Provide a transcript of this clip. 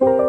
you